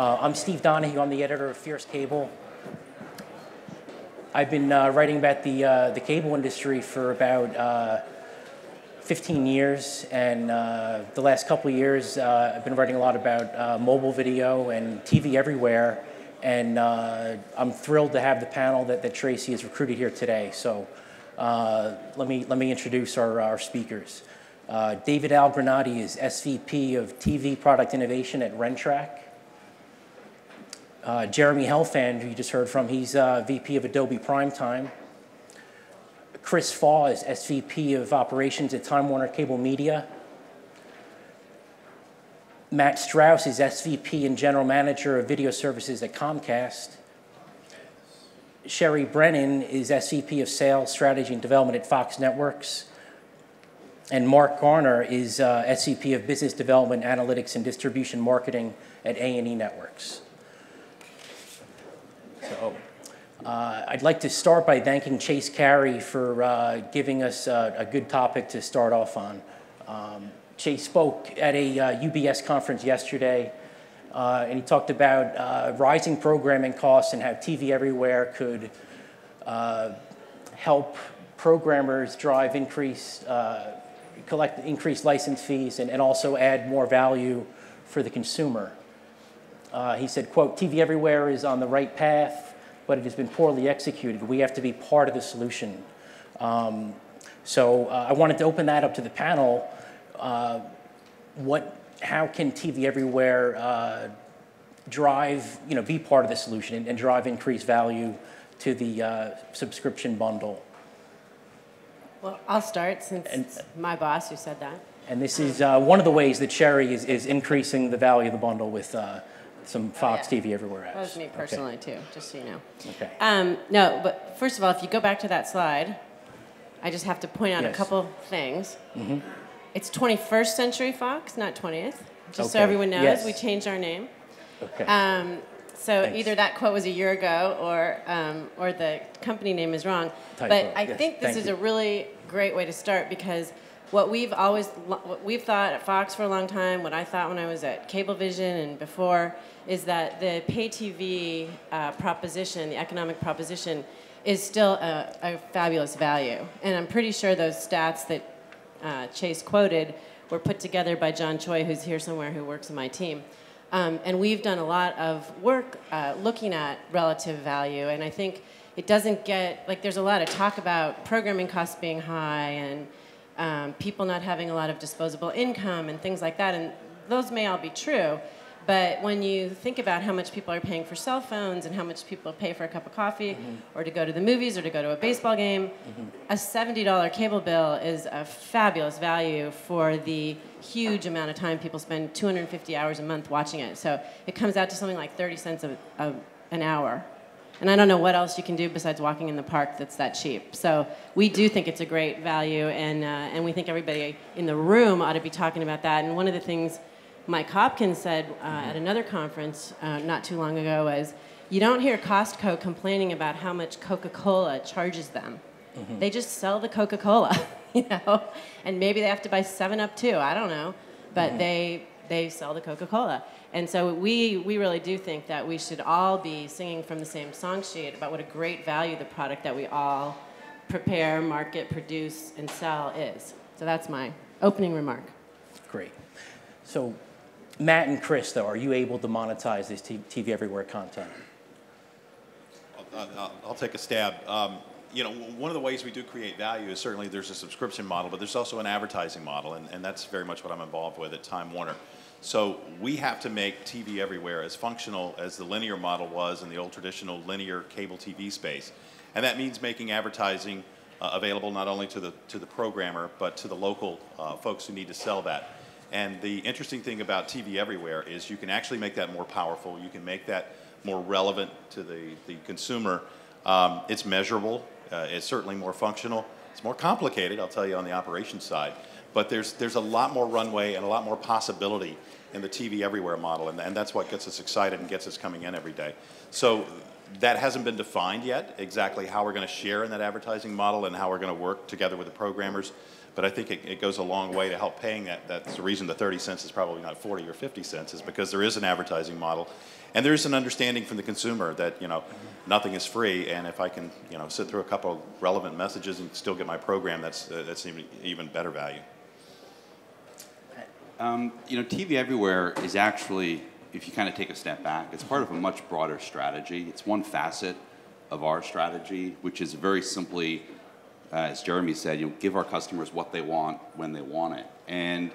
Uh, I'm Steve Donohue. I'm the editor of Fierce Cable. I've been uh, writing about the, uh, the cable industry for about uh, 15 years, and uh, the last couple years uh, I've been writing a lot about mobile video and TV everywhere. And I'm thrilled to have the panel that, that Tracy has recruited here today. So let, me, let me introduce our, our speakers. David Algranati is SVP of TV Product Innovation at Rentrak. Uh, Jeremy Helfand, who you just heard from, he's uh, VP of Adobe Primetime. Chris Faw is SVP of Operations at Time Warner Cable Media. Matt Strauss is SVP and General Manager of Video Services at Comcast. Sherry Brennan is SVP of Sales, Strategy, and Development at Fox Networks. And Mark Garner is uh, SVP of Business Development, Analytics, and Distribution Marketing at A&E Networks. So uh, I'd like to start by thanking Chase Carey for uh, giving us uh, a good topic to start off on. Um, Chase spoke at a UBS uh, conference yesterday, uh, and he talked about uh, rising programming costs and how TV Everywhere could help programmers drive increased, collect increased license fees and, and also add more value for the consumer. Uh, he said, quote, TV everywhere is on the right path, but it has been poorly executed. We have to be part of the solution. Um, so uh, I wanted to open that up to the panel. Uh, what, how can TV everywhere uh, drive, you know, be part of the solution and, and drive increased value to the uh, subscription bundle? Well, I'll start since and, my boss who said that. And this is uh, one of the ways that Sherry is, is increasing the value of the bundle with some Fox oh, yeah. TV everywhere has. That was me personally okay. too, just so you know. Okay. Um, no, but first of all, if you go back to that slide, I just have to point out yes. a couple things. Mm-hmm. It's 21st Century Fox, not 20th. Just okay. so everyone knows, yes. we changed our name. Okay. Um, so Thanks. either that quote was a year ago, or um, or the company name is wrong. Typo. But I yes. think this Thank is you. a really great way to start because what we've always what we've thought at Fox for a long time, what I thought when I was at Cablevision and before, is that the pay TV uh, proposition, the economic proposition, is still a, a, fabulous value. And I'm pretty sure those stats that uh, Chase quoted were put together by John Choi, who's here somewhere, who works in my team. Um, and we've done a lot of work uh, looking at relative value, and I think it doesn't get like there's a lot of talk about programming costs being high and um, people not having a lot of disposable income and things like that. And those may all be true. But when you think about how much people are paying for cell phones and how much people pay for a cup of coffee mm-hmm. or to go to the movies or to go to a baseball game, mm-hmm. a $70 cable bill is a fabulous value for the huge amount of time people spend 250 hours a month watching it. So it comes out to something like 30 cents a, a, an hour and I don't know what else you can do besides walking in the park that's that cheap. So we do think it's a great value, and, uh, and we think everybody in the room ought to be talking about that. And one of the things Mike Hopkins said uh, at another conference uh, not too long ago was, you don't hear Costco complaining about how much Coca-Cola charges them. Mm-hmm. They just sell the Coca-Cola, you know, and maybe they have to buy Seven Up too. I don't know, but mm-hmm. they they sell the Coca-Cola. And so we, we really do think that we should all be singing from the same song sheet about what a great value the product that we all prepare, market, produce, and sell is. So that's my opening remark. Great. So Matt and Chris, though, are you able to monetize this TV Everywhere content? I'll, I'll take a stab. Um, you know, one of the ways we do create value is certainly there's a subscription model, but there's also an advertising model, and, and that's very much what I'm involved with at Time Warner. So we have to make TV everywhere as functional as the linear model was in the old traditional linear cable TV space. And that means making advertising uh, available not only to the, to the programmer, but to the local uh, folks who need to sell that. And the interesting thing about TV everywhere is you can actually make that more powerful. You can make that more relevant to the, the consumer. Um, it's measurable. Uh, it's certainly more functional. It's more complicated, I'll tell you, on the operations side. But there's, there's a lot more runway and a lot more possibility in the TV everywhere model, and, and that's what gets us excited and gets us coming in every day. So that hasn't been defined yet, exactly how we're going to share in that advertising model and how we're going to work together with the programmers. But I think it, it goes a long way to help paying that. That's the reason the 30 cents is probably not 40 or 50 cents, is because there is an advertising model. And there is an understanding from the consumer that, you know, nothing is free, and if I can, you know, sit through a couple of relevant messages and still get my program, that's, uh, that's even, even better value. Um, you know, TV Everywhere is actually, if you kind of take a step back, it's part of a much broader strategy. It's one facet of our strategy, which is very simply, uh, as Jeremy said, you know, give our customers what they want when they want it. And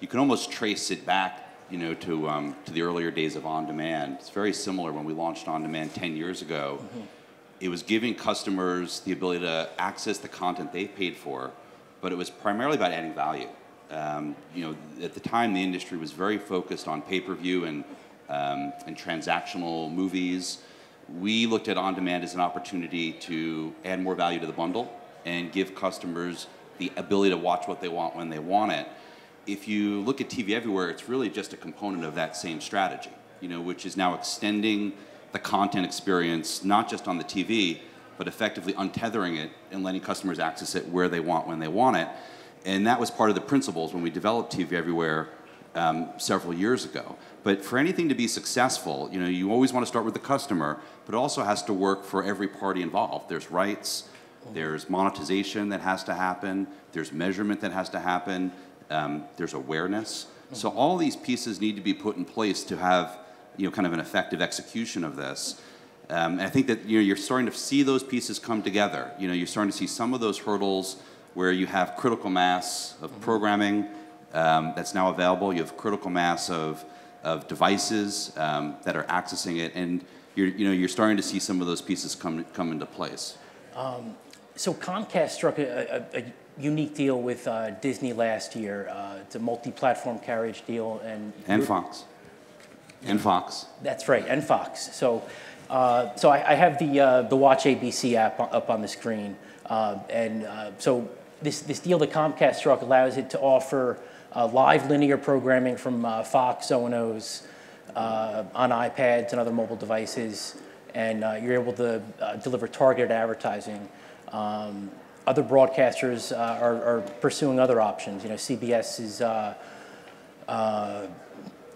you can almost trace it back, you know, to, um, to the earlier days of on-demand. It's very similar when we launched on-demand 10 years ago. Mm-hmm. It was giving customers the ability to access the content they paid for, but it was primarily about adding value. Um, you know, at the time, the industry was very focused on pay-per-view and um, and transactional movies. We looked at on-demand as an opportunity to add more value to the bundle and give customers the ability to watch what they want when they want it. If you look at TV Everywhere, it's really just a component of that same strategy, you know, which is now extending the content experience not just on the TV, but effectively untethering it and letting customers access it where they want when they want it. And that was part of the principles when we developed TV Everywhere um, several years ago. But for anything to be successful, you know, you always want to start with the customer, but it also has to work for every party involved. There's rights, there's monetization that has to happen, there's measurement that has to happen, um, there's awareness. So all these pieces need to be put in place to have, you know, kind of an effective execution of this. Um, and I think that you know, you're starting to see those pieces come together. You know, you're starting to see some of those hurdles where you have critical mass of mm-hmm. programming um, that's now available. You have critical mass of, of devices um, that are accessing it, and you're, you know, you're starting to see some of those pieces come, come into place. Um, so Comcast struck a, a, a unique deal with uh, Disney last year. Uh, it's a multi-platform carriage deal, and and Fox, and Fox. That's right, and Fox. So, uh, so I, I, have the uh, the Watch ABC app up on the screen, uh, and uh, so this, this deal that Comcast struck allows it to offer uh, live linear programming from uh, Fox O&Os uh, on iPads and other mobile devices, and uh, you're able to uh, deliver targeted advertising. Um, other broadcasters uh, are, are, pursuing other options. You know, CBS is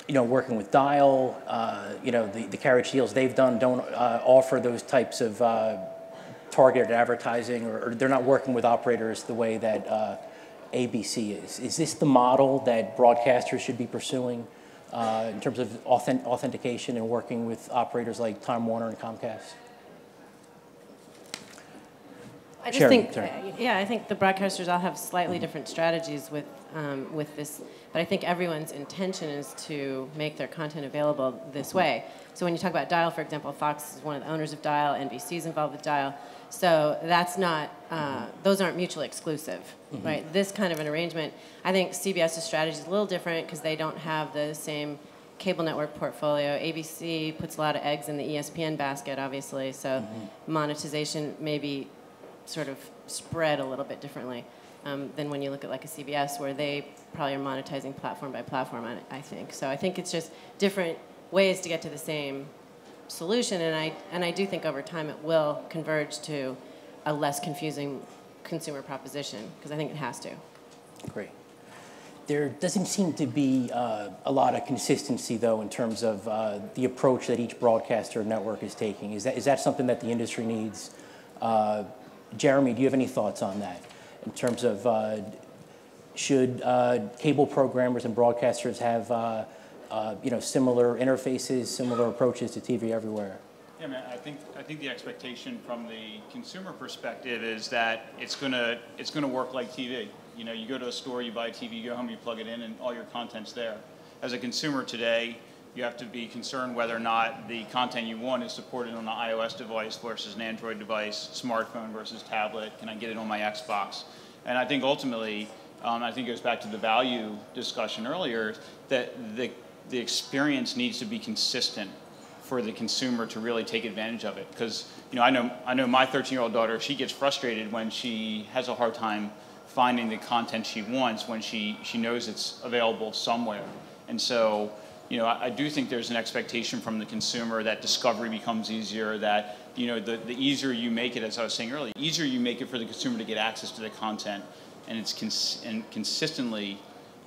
you know, working with Dyle, uh, you know, the, the carriage deals they've done don't uh, offer those types of uh, targeted advertising or, or, they're not working with operators the way that uh, ABC is. Is this the model that broadcasters should be pursuing uh, in terms of authentic, authentication and working with operators like Time Warner and Comcast? I just think, yeah, I think the broadcasters all have slightly different strategies with um, with this, but I think everyone's intention is to make their content available this way. So when you talk about Dyle, for example, Fox is one of the owners of Dyle, NBC is involved with Dyle. So that's not, uh, those aren't mutually exclusive, mm-hmm. right? This kind of an arrangement, I think CBS's strategy is a little different because they don't have the same cable network portfolio. ABC puts a lot of eggs in the ESPN basket, obviously, so mm-hmm. monetization may be sort of spread a little bit differently um, than when you look at like a CBS, where they probably are monetizing platform by platform, I think. So I think it's just different ways to get to the same solution, and I, and I do think over time it will converge to a less confusing consumer proposition, because I think it has to. Great. There doesn't seem to be uh, a lot of consistency, though, in terms of uh, the approach that each broadcaster network is taking. Is that, is that something that the industry needs? Uh, Jeremy, do you have any thoughts on that in terms of uh, should uh, cable programmers and broadcasters have uh, you know, similar interfaces, similar approaches to TV everywhere? Yeah, man. I think I think the expectation from the consumer perspective is that it's gonna it's gonna work like TV. You know, you go to a store, you buy a TV, you go home, you plug it in, and all your content's there. As a consumer today, you have to be concerned whether or not the content you want is supported on an iOS device versus an Android device, smartphone versus tablet. Can I get it on my Xbox? And I think ultimately, um, I think it goes back to the value discussion earlier that the the experience needs to be consistent for the consumer to really take advantage of it. Because you know, I know I know my 13-year-old daughter. She gets frustrated when she has a hard time finding the content she wants when she she knows it's available somewhere. And so, you know, I, I do think there's an expectation from the consumer that discovery becomes easier, that, you know, the, the easier you make it, as I was saying earlier, easier you make it for the consumer to get access to the content and it's cons- and consistently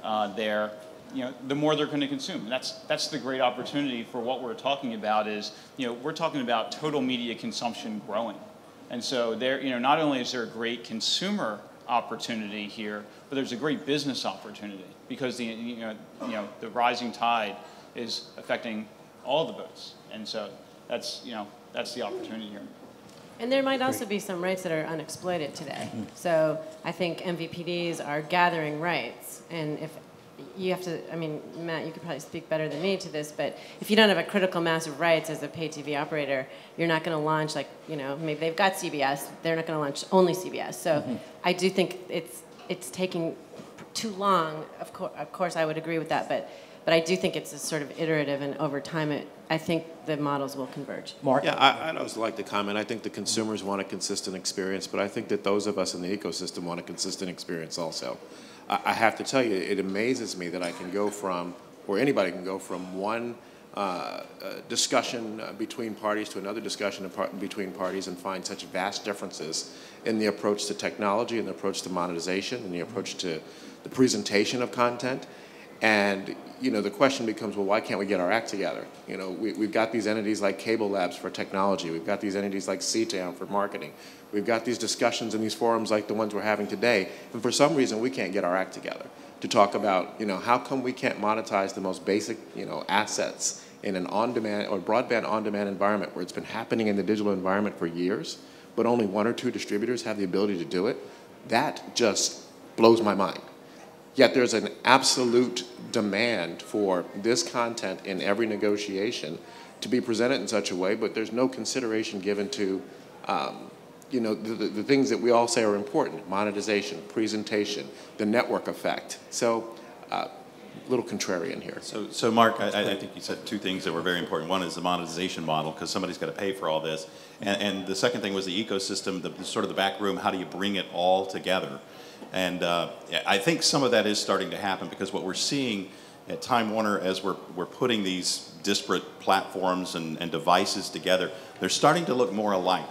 uh, there, you know, the more they're going to consume. And that's, that's the great opportunity for what we're talking about is, you know, we're talking about total media consumption growing. And so there, you know, not only is there a great consumer opportunity here, but there's a great business opportunity because the, you know, you know, the rising tide is affecting all the boats. And so that's, you know, that's the opportunity here. And there might also be some rights that are unexploited today. Mm-hmm. So I think MVPDs are gathering rights. And if you have to, I mean, Matt, you could probably speak better than me to this, but if you don't have a critical mass of rights as a pay TV operator, you're not going to launch, like, you know, maybe they've got CBS, they're not going to launch only CBS. So mm-hmm. I do think it's, it's taking too long. Of, cour- of course, I would agree with that, but, but I do think it's a sort of iterative, and over time, it, I think the models will converge. Mark? Yeah, I, I'd also like to comment. I think the consumers want a consistent experience, but I think that those of us in the ecosystem want a consistent experience also. I, have to tell you, it amazes me that I can go from, or anybody can go from one uh, uh, discussion uh, between parties to another discussion between parties and find such vast differences in the approach to technology and the approach to monetization and the approach to the presentation of content. And you know, the question becomes, well, why can't we get our act together? You know, we, we've got these entities like Cable Labs for technology. We've got these entities like CTAM for marketing. We've got these discussions in these forums like the ones we're having today. And for some reason, we can't get our act together to talk about, you know, how come we can't monetize the most basic, you know, assets in an on-demand or broadband on-demand environment where it's been happening in the digital environment for years, but only one or two distributors have the ability to do it. That just blows my mind. Yet there's an absolute demand for this content in every negotiation to be presented in such a way, but there's no consideration given to, um, you know, the, the, the things that we all say are important: monetization, presentation, the network effect. So, uh, a little contrarian here. So, so Mark, I, I think you said two things that were very important. One is the monetization model, because somebody's got to pay for all this. And, and the second thing was the ecosystem, the, the sort of the back room, how do you bring it all together? And uh, I think some of that is starting to happen because what we're seeing at Time Warner as we're, we're putting these disparate platforms and, and devices together, they're starting to look more alike.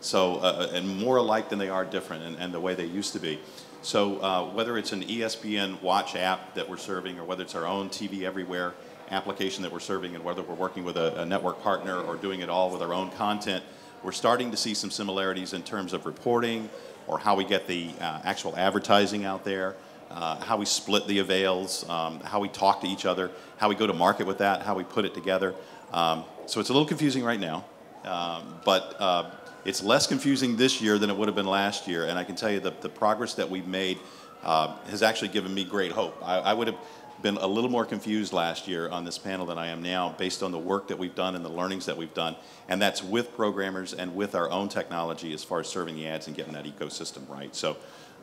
So, uh, and more alike than they are different and, and the way they used to be. So uh, whether it's an ESPN Watch app that we're serving or whether it's our own TV Everywhere application that we're serving and whether we're working with a, a network partner or doing it all with our own content, we're starting to see some similarities in terms of reporting or how we get the uh, actual advertising out there, uh, how we split the avails, um, how we talk to each other, how we go to market with that, how we put it together. Um, so it's a little confusing right now, um, but uh, it's less confusing this year than it would have been last year. And I can tell you that the progress that we've made uh, has actually given me great hope. I, I would have been a little more confused last year on this panel than I am now based on the work that we've done and the learnings that we've done. And that's with programmers and with our own technology as far as serving the ads and getting that ecosystem right. So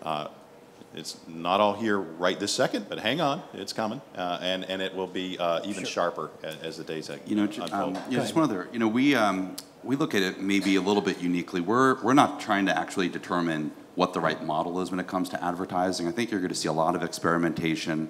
uh, it's not all here right this second, but hang on, it's coming. Uh, and, and it will be uh, even sharper as, as the days You know, unfold. um, you know, just one other, you know, we, um, we look at it maybe a little bit uniquely. We're, we're not trying to actually determine what the right model is when it comes to advertising. I think you're going to see a lot of experimentation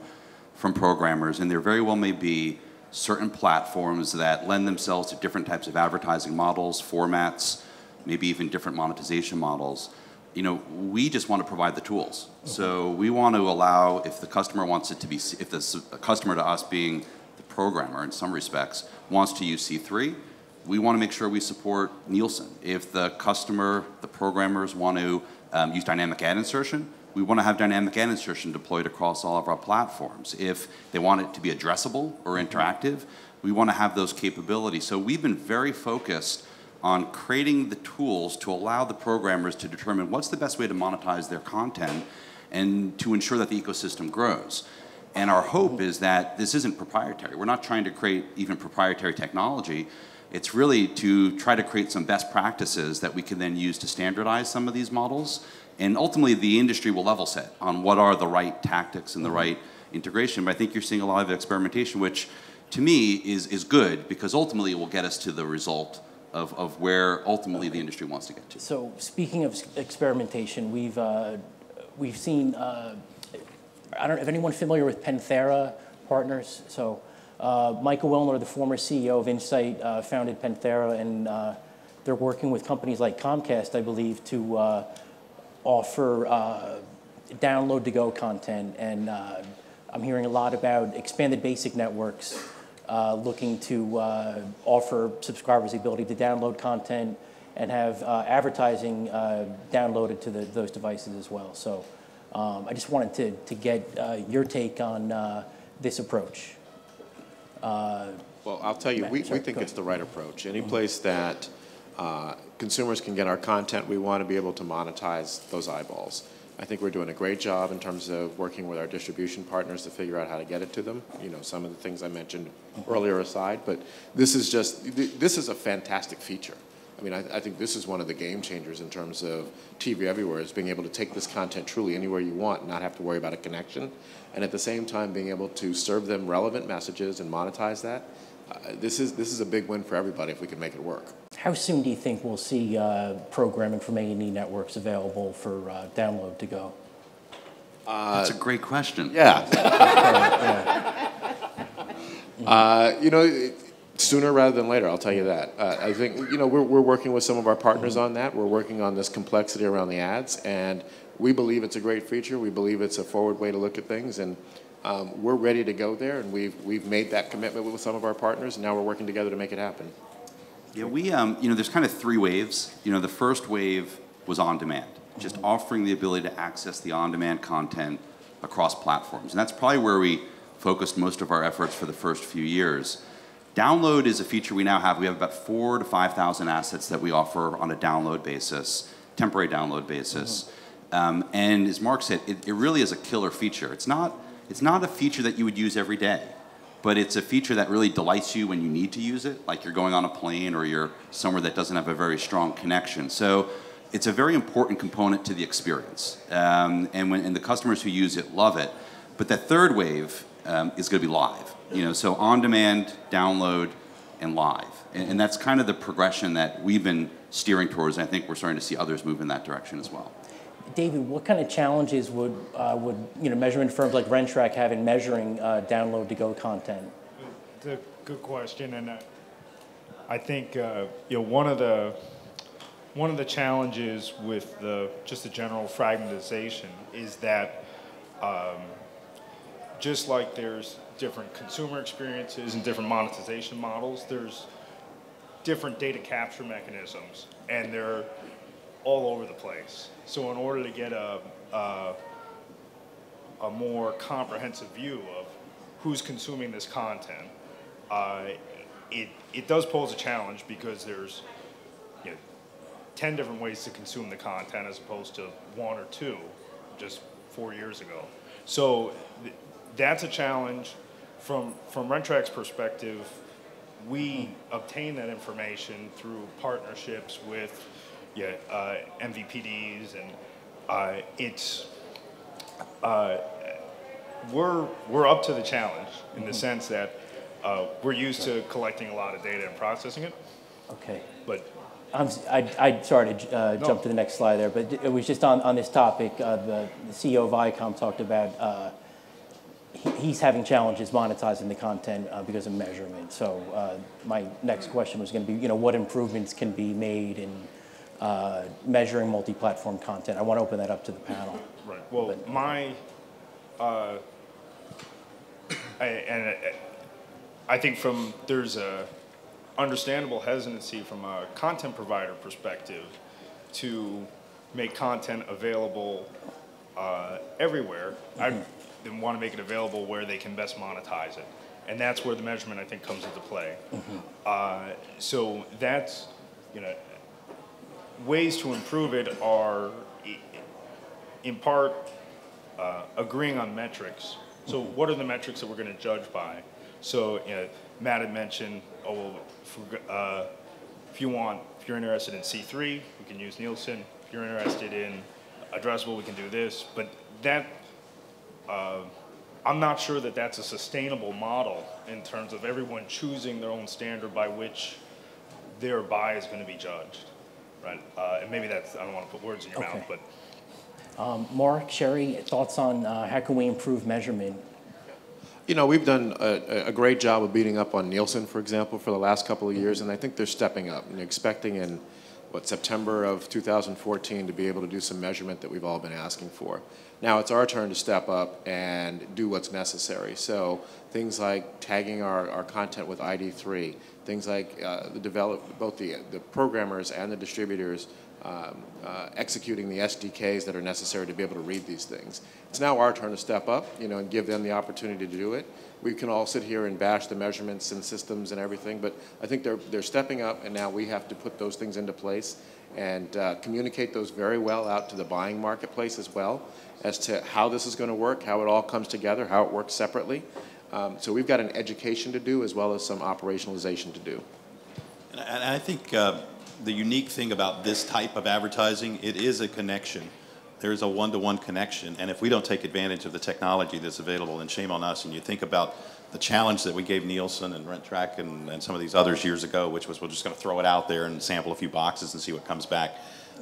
from programmers, and there very well may be certain platforms that lend themselves to different types of advertising models, formats, maybe even different monetization models. You know, we just want to provide the tools. So we want to allow, if the customer wants it to be, if the customer to us being the programmer in some respects wants to use C3, we want to make sure we support Nielsen. If the customer, the programmers want to um, use dynamic ad insertion, we want to have dynamic ad insertion deployed across all of our platforms. If they want it to be addressable or mm-hmm. interactive, we want to have those capabilities. So we've been very focused on creating the tools to allow the programmers to determine what's the best way to monetize their content and to ensure that the ecosystem grows. And our hope mm-hmm. is that this isn't proprietary. We're not trying to create even proprietary technology. It's really to try to create some best practices that we can then use to standardize some of these models. And ultimately, the industry will level set on what are the right tactics and the right integration. But I think you're seeing a lot of experimentation, which to me is, is good because ultimately it will get us to the result of, of where ultimately the industry wants to get to. So speaking of experimentation, we've, uh, we've seen, uh, I don't know, if anyone familiar with Penthera Partners? So Uh, Michael Willner, the former CEO of Insight, uh, founded Penthera, and uh, they're working with companies like Comcast, I believe, to uh, offer uh, download to go content. And uh, I'm hearing a lot about expanded basic networks uh, looking to uh, offer subscribers the ability to download content and have uh, advertising uh, downloaded to the, those devices as well. So um, I just wanted to, to get uh, your take on uh, this approach. Well, I'll tell you, Matt, we, we think it's the right approach. Any place that uh, consumers can get our content, we want to be able to monetize those eyeballs. I think we're doing a great job in terms of working with our distribution partners to figure out how to get it to them. You know, some of the things I mentioned earlier aside, but this is just, this is a fantastic feature. I mean, I, I think this is one of the game changers in terms of TV everywhere, is being able to take this content truly anywhere you want, not have to worry about a connection, and at the same time, being able to serve them relevant messages and monetize that. Uh, this is this is a big win for everybody if we can make it work. How soon do you think we'll see uh, programming from A&E networks available for uh, download to go? That's a great question. Yeah. Uh, you know, it- sooner rather than later, I'll tell you that. Uh, I think, you know, we're, we're working with some of our partners on that. We're working on this complexity around the ads, and we believe it's a great feature. We believe it's a forward way to look at things, and um, we're ready to go there, and we've, we've made that commitment with some of our partners, and now we're working together to make it happen. Yeah, we, um, you know, there's kind of three waves. You know, the first wave was on demand, just offering the ability to access the on demand content across platforms. And that's probably where we focused most of our efforts for the first few years. Download is a feature we now have. We have about four to 5,000 assets that we offer on a download basis, temporary download basis. Um, and as Mark said, it, it really is a killer feature. It's not, it's not a feature that you would use every day but it's a feature that really delights you when you need to use it, like you're going on a plane or you're somewhere that doesn't have a very strong connection. So it's a very important component to the experience. Um, and, when, and the customers who use it love it. But that third wave um, is going to be live. You know, so on demand, download, and live. And, and that's kind of the progression that we've been steering towards. I think we're starting to see others move in that direction as well. David, what kind of challenges would, uh, would you know, measurement firms like Rentrak have in measuring uh, download to go content? It's a good question, and uh, I think uh, you know one of the one of the challenges with the just the general fragmentization is that um, just like there's different consumer experiences and different monetization models, there's different data capture mechanisms, and they're all over the place. So in order to get a, a a more comprehensive view of who's consuming this content, uh, it, it does pose a challenge because there's you know, 10 different ways to consume the content as opposed to one or two just four years ago. So th- that's a challenge. From, from Rentrak's perspective, we obtain that information through partnerships with yeah, uh, MVPDs, and uh, it's uh, we're we're up to the challenge in the sense that uh, we're used to collecting a lot of data and processing it, Okay. but I'm, I, I, sorry to uh, No. jump to the next slide there, but it was just on, on this topic, uh, the, CEO of Viacom talked about, uh, he, he's having challenges monetizing the content uh, because of measurement. So uh, my next question was going to be, you know, what improvements can be made in uh, measuring multi-platform content? I want to open that up to the panel. Right. Well, But- my, uh, I, and I, I think from there's a understandable hesitancy from a content provider perspective to make content available uh, everywhere. I want to make it available where they can best monetize it, and that's where the measurement I think comes into play. Uh, so that's you know ways to improve it are in part uh, agreeing on metrics. So what are the metrics that we're going to judge by? So you know, Matt had mentioned, oh, well, if, uh, if you want, if you're interested in C3, we can use Nielsen. If you're interested in addressable, we can do this. But that, uh, I'm not sure that that's a sustainable model in terms of everyone choosing their own standard by which their buy is going to be judged, right? Uh, and maybe that's, I don't want to put words in your Okay. mouth, but Um, Mark, Sherry, thoughts on uh, how can we improve measurement? You know, we've done a, a great job of beating up on Nielsen, for example, for the last couple of years, and I think they're stepping up and expecting in what September of 2014 to be able to do some measurement that we've all been asking for. Now it's our turn to step up and do what's necessary. So things like tagging our, our content with ID3, things like uh, the develop both the the programmers and the distributors um, uh, executing the SDKs that are necessary to be able to read these things. It's now our turn to step up, you know, and give them the opportunity to do it. We can all sit here and bash the measurements and systems and everything, but I think they're, they're stepping up, and now we have to put those things into place and uh, communicate those very well out to the buying marketplace as well as to how this is going to work, how it all comes together, how it works separately. Um, so we've got an education to do as well as some operationalization to do. And I, think uh, the unique thing about this type of advertising, it is a connection. There's a one-to-one connection, and if we don't take advantage of the technology that's available, then shame on us. And you think about the challenge that we gave Nielsen and Rentrak and, and some of these others years ago, which was we're just going to throw it out there and sample a few boxes and see what comes back.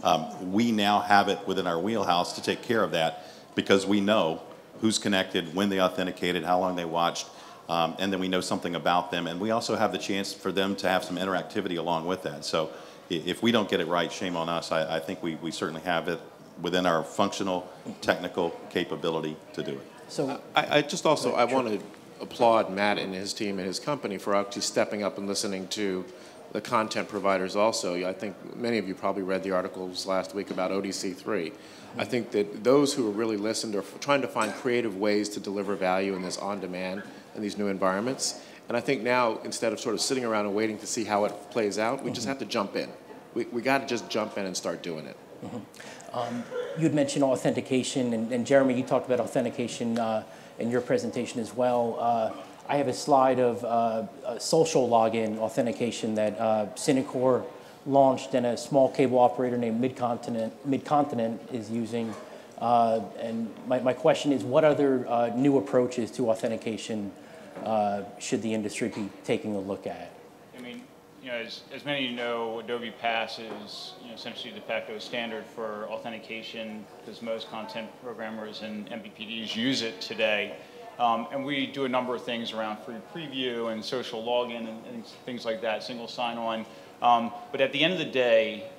Um, we now have it within our wheelhouse to take care of that because we know who's connected, when they authenticated, how long they watched, um, and then we know something about them. And we also have the chance for them to have some interactivity along with that. So if we don't get it right, shame on us. I, I think we, we certainly have it within our functional, technical capability to do it. So, I, I just also, I want to applaud Matt and his team and his company for actually stepping up and listening to the content providers also. I think many of you probably read the articles last week about ODC3. I think that those who have really listened are trying to find creative ways to deliver value in this on-demand and these new environments. And I think now, instead of sort of sitting around and waiting to see how it plays out, we just have to jump in. We, we got to just jump in and start doing it. um, you'd mentioned authentication, and, and, Jeremy, you talked about authentication uh, in your presentation as well. Uh, I have a slide of uh, social login authentication that uh, Synacor launched and a small cable operator named Midcontinent, Midcontinent is using. Uh, and my, my question is, what other uh, new approaches to authentication uh, should the industry be taking a look at? You know, as, as many of you know, Adobe Pass is you know, essentially de facto standard for authentication because most content programmers and MVPDs use it today. Um, and we do a number of things around free preview and social login and, and things like that, single sign-on. Um, but at the end of the day,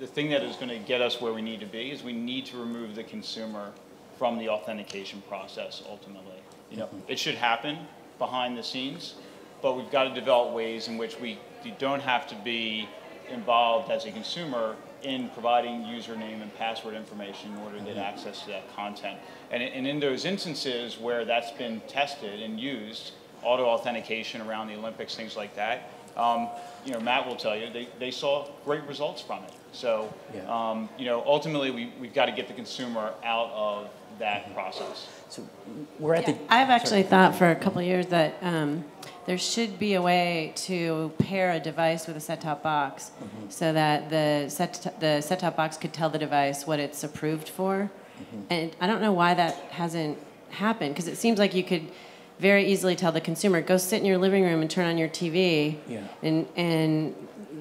the thing that is going to get us where we need to be is we need to remove the consumer from the authentication process ultimately. You know, mm -hmm. it should happen behind the scenes, but we've got to develop ways in which we don't have to be involved as a consumer in providing username and password information in order to get mm-hmm. access to that content. And, and in those instances where that's been tested and used, auto authentication around the Olympics, things like that, um, you know, Matt will tell you, they, they saw great results from it. So, yeah. um, you know, ultimately we, we've got to get the consumer out of that mm-hmm. process. So we're at yeah, the. I've actually sorry. thought for a couple years that um, there should be a way to pair a device with a set-top box, mm-hmm. so that the set the set-top box could tell the device what it's approved for. Mm-hmm. And I don't know why that hasn't happened because it seems like you could very easily tell the consumer, go sit in your living room and turn on your TV yeah. and, and,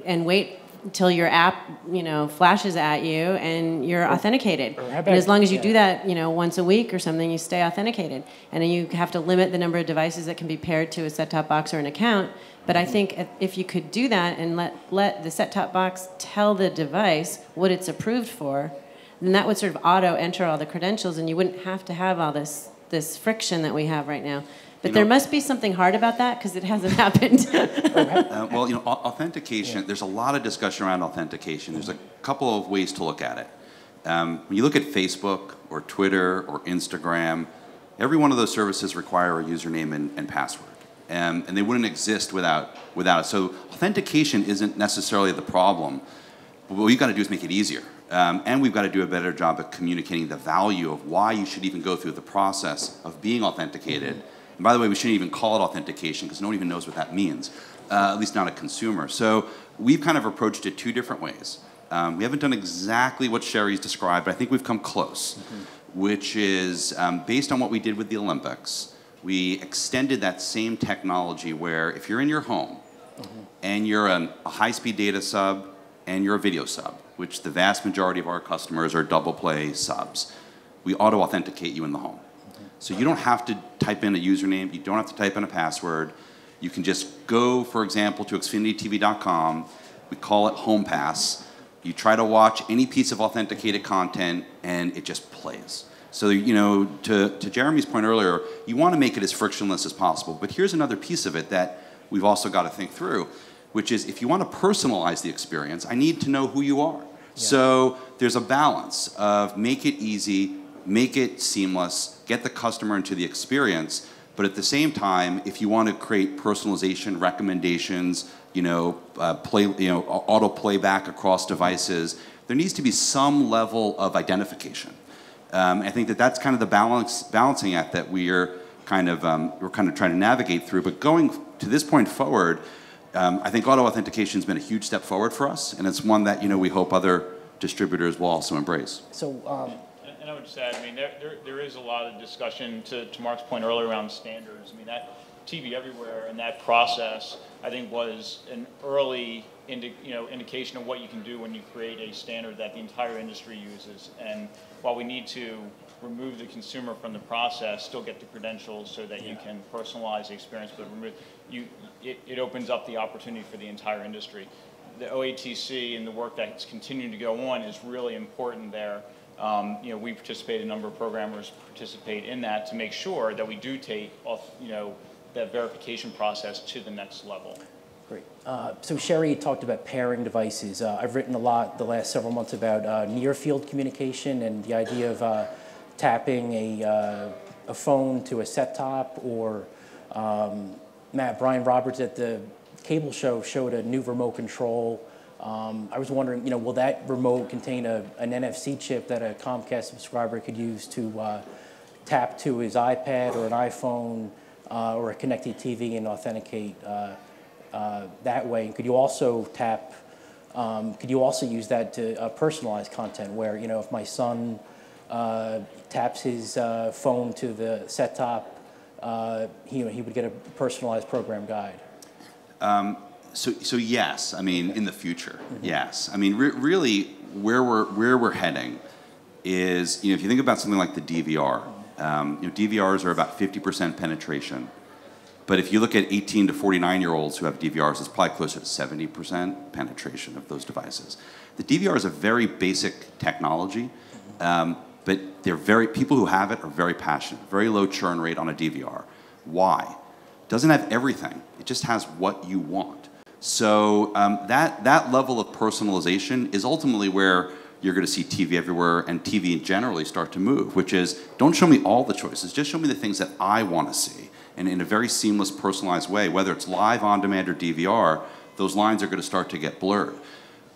and wait until your app, you know, flashes at you and you're authenticated. And as long as you do that, you know, once a week or something, you stay authenticated. And then you have to limit the number of devices that can be paired to a set-top box or an account. But I think if you could do that and let, let the set-top box tell the device what it's approved for, then that would sort of auto enter all the credentials and you wouldn't have to have all this this friction that we have right now. But you there know, must be something hard about that because it hasn't happened. uh, well, you know, authentication, yeah. there's a lot of discussion around authentication. There's a couple of ways to look at it. Um, when you look at Facebook or Twitter or Instagram, every one of those services require a username and, and password. Um, and they wouldn't exist without, without it. So authentication isn't necessarily the problem. But what we've got to do is make it easier. Um, and we've got to do a better job of communicating the value of why you should even go through the process of being authenticated. Mm -hmm and by the way, we shouldn't even call it authentication because no one even knows what that means, uh, at least not a consumer. So we've kind of approached it two different ways. Um, we haven't done exactly what Sherry's described, but I think we've come close, mm -hmm. which is um, based on what we did with the Olympics. We extended that same technology where if you're in your home mm -hmm. and you're an, a high-speed data sub and you're a video sub, which the vast majority of our customers are double play subs, we auto-authenticate you in the home. So you don't have to type in a username. You don't have to type in a password. You can just go, for example, to xfinitytv.com. We call it Home Pass. You try to watch any piece of authenticated content, and it just plays. So, you know, to, to Jeremy's point earlier, you want to make it as frictionless as possible. But here's another piece of it that we've also got to think through, which is if you want to personalize the experience, I need to know who you are. Yeah. So there's a balance of make it easy, make it seamless, get the customer into the experience, but at the same time, if you want to create personalization, recommendations, you know, uh, play, you know, auto playback across devices, there needs to be some level of identification. Um, I think that that's kind of the balance, balancing act that we are kind of um, we're kind of trying to navigate through. But going to this point forward, um, I think auto authentication has been a huge step forward for us, and it's one that you know we hope other distributors will also embrace. So. I I mean, there, there, there is a lot of discussion to, to Mark's point earlier around standards. I mean, that TV everywhere and that process, I think, was an early indi- you know, indication of what you can do when you create a standard that the entire industry uses. And while we need to remove the consumer from the process, still get the credentials so that yeah. you can personalize the experience, but remove, you, it, it opens up the opportunity for the entire industry. The OATC and the work that's continuing to go on is really important there. Um, you know, we participate, a number of programmers participate in that to make sure that we do take, off, you know, that verification process to the next level. Great. Uh, so Sherry talked about pairing devices. Uh, I've written a lot the last several months about uh, near field communication and the idea of uh, tapping a, uh, a phone to a set top or um, Matt, Brian Roberts at the cable show showed a new remote control. Um, I was wondering, you know, will that remote contain a, an NFC chip that a Comcast subscriber could use to uh, tap to his iPad or an iPhone or a connected TV and authenticate uh, that way? And could you also tap, um, could you also use that to uh, personalize content where, you know, if my son uh, taps his uh, phone to the set top, uh, he, he would get a personalized program guide? Um, so, so yes, I mean, in the future, mm-hmm. yes. I mean, re- really, where we're, where we're heading is, you know, if you think about something like the DVR, um, you know, DVRs are about 50% penetration. But if you look at 18 to 49 year olds who have DVRs, it's probably closer to 70% penetration of those devices. The DVR is a very basic technology, um, but they're very people who have it are very passionate. Very low churn rate on a DVR. Why? It doesn't have everything. It just has what you want. So um, that that level of personalization is ultimately where you're going to see TV everywhere and TV generally start to move, which is don't show me all the choices, just show me the things that I want to see and in a very seamless, personalized way, whether it's live, on demand, or DVR, those lines are going to start to get blurred.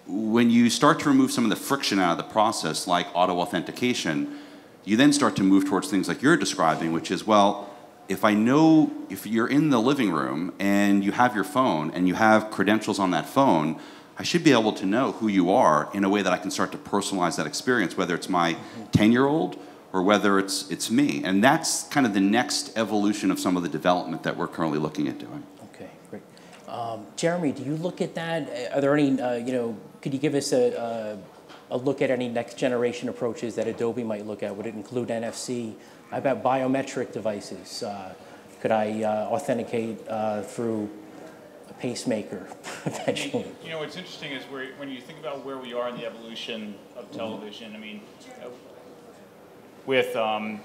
When you start to remove some of the friction out of the process, like auto authentication, you then start to move towards things like you're describing, which is, well, if I know, if you're in the living room and you have your phone and you have credentials on that phone, I should be able to know who you are in a way that I can start to personalize that experience, whether it's my 10 year old or whether it's, it's me. And that's kind of the next evolution of some of the development that we're currently looking at doing. Okay, great. Um, Jeremy, do you look at that? Are there any, uh, you know, could you give us a, a, a, look at any next generation approaches that Adobe might look at? Would it include NFC? How about biometric devices? Uh, could I uh, authenticate uh, through a pacemaker eventually? You know, what's interesting is where, when you think about where we are in the evolution of television, I mean, with um,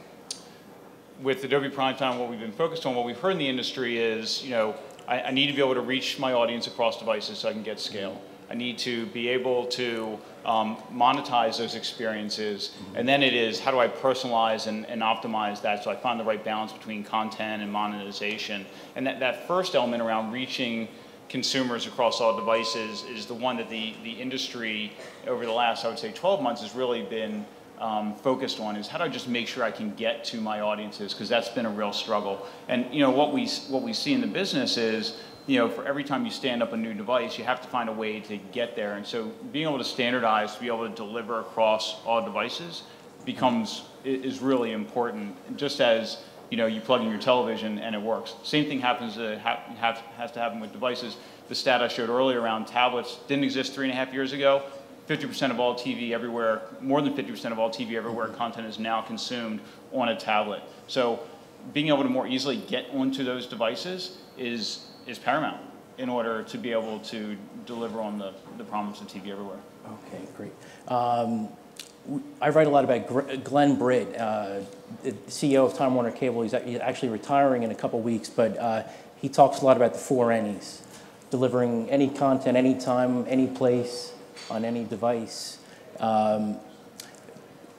with Adobe Primetime, what we've been focused on, what we've heard in the industry is, you know, I, I, need to be able to reach my audience across devices so I can get scale. I need to be able to um, monetize those experiences. And then it is, how do I personalize and, and, optimize that so I find the right balance between content and monetization. And that, that first element around reaching consumers across all devices is the one that the, the industry over the last, I would say, 12 months has really been um, focused on is how do I just make sure I can get to my audiences because that's been a real struggle. And you know what we what we see in the business is you know for every time you stand up a new device, you have to find a way to get there. And so being able to standardize, to be able to deliver across all devices, becomes is really important. Just as you know, you plug in your television and it works. Same thing happens to ha have, has to happen with devices. The stat I showed earlier around tablets didn't exist three and a half years ago 50% of all TV everywhere, more than 50% of all TV everywhere content is now consumed on a tablet. So being able to more easily get onto those devices is, is paramount in order to be able to deliver on the, the promise of TV everywhere. Okay, great. Um, I write a lot about Glenn Britt, uh, the CEO of Time Warner Cable. He's actually retiring in a couple weeks, but uh, he talks a lot about the four N's, delivering any content, anytime, any place, on any device. Um,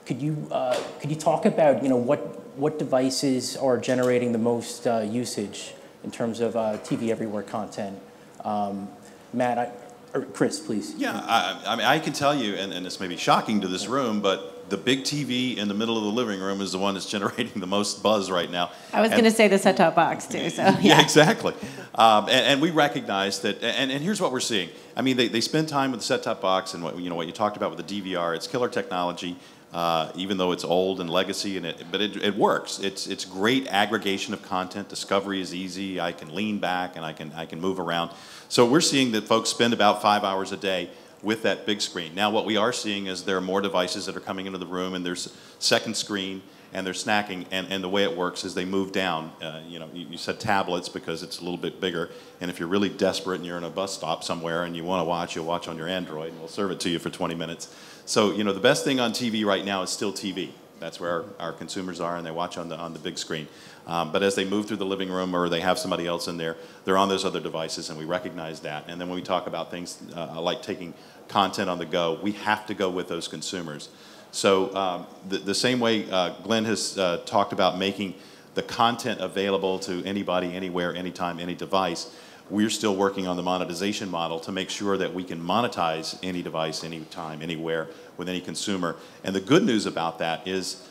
could you uh, could you talk about you know what what devices are generating the most uh, usage in terms of uh, TV everywhere content? Um, Matt, I, or Chris, please. Yeah, I, I mean, I can tell you, and, and this may be shocking to this room, but the big TV in the middle of the living room is the one that's generating the most buzz right now. I was going to say the set-top box too. So yeah, yeah. exactly. Um, and, and we recognize that, and, and here's what we're seeing. I mean, they, they spend time with the set-top box and what you know what you talked about with the DVR. It's killer technology, uh, even though it's old and legacy, and it, but it, it works. It's it's great aggregation of content. Discovery is easy. I can lean back and I can I can move around. So we're seeing that folks spend about five hours a day with that big screen. Now, what we are seeing is there are more devices that are coming into the room, and there's second screen and they're snacking. And, and the way it works is they move down. Uh, you know, you, you said tablets because it's a little bit bigger. And if you're really desperate and you're in a bus stop somewhere and you want to watch, you'll watch on your Android and we'll serve it to you for 20 minutes. So, you know, the best thing on TV right now is still TV. That's where our, our consumers are, and they watch on the, on the big screen. Um, but as they move through the living room or they have somebody else in there, they're on those other devices, and we recognize that. And then when we talk about things uh, like taking content on the go, we have to go with those consumers. So um, the, the same way uh, Glenn has uh, talked about making the content available to anybody, anywhere, anytime, any device, we're still working on the monetization model to make sure that we can monetize any device, anytime, anywhere, with any consumer. And the good news about that is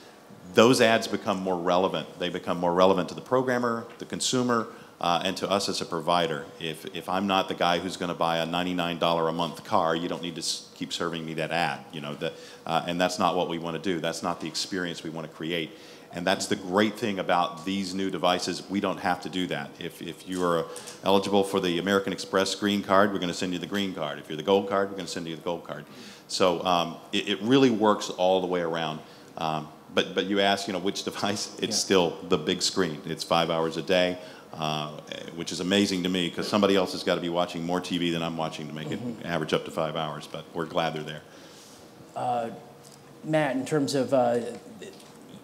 those ads become more relevant. They become more relevant to the programmer, the consumer, uh, and to us as a provider. If, if I'm not the guy who's going to buy a $99 a month car, you don't need to keep serving me that ad. You know, the, uh, and that's not what we want to do. That's not the experience we want to create. And that's the great thing about these new devices. We don't have to do that. If, if you are eligible for the American Express green card, we're going to send you the green card. If you're the gold card, we're going to send you the gold card. So um, it, it really works all the way around. Um, but, but you ask, you know, which device? It's still the big screen. It's five hours a day, uh, which is amazing to me because somebody else has got to be watching more TV than I'm watching to make it average up to five hours. But we're glad they're there. Matt, in terms of, uh,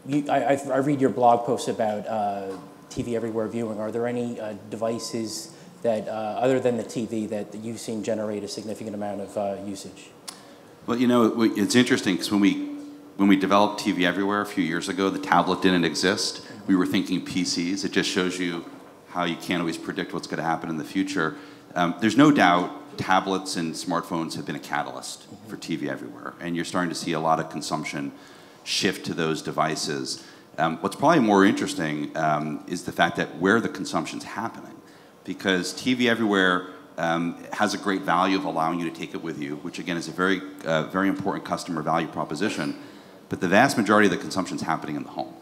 you, I, I I read your blog posts about uh, TV everywhere viewing. Are there any uh, devices that, uh, other than the TV, that you've seen generate a significant amount of uh, usage? Well, you know, it- it's interesting because when we when we developed TV Everywhere a few years ago, the tablet didn't exist. We were thinking PCs. It just shows you how you can't always predict what's going to happen in the future. Um, there's no doubt tablets and smartphones have been a catalyst for TV Everywhere, and you're starting to see a lot of consumption shift to those devices. Um, what's probably more interesting um, is the fact that where the consumption's happening because TV everywhere um, has a great value of allowing you to take it with you, which again is a very, uh, very important customer value proposition. But the vast majority of the consumption is happening in the home.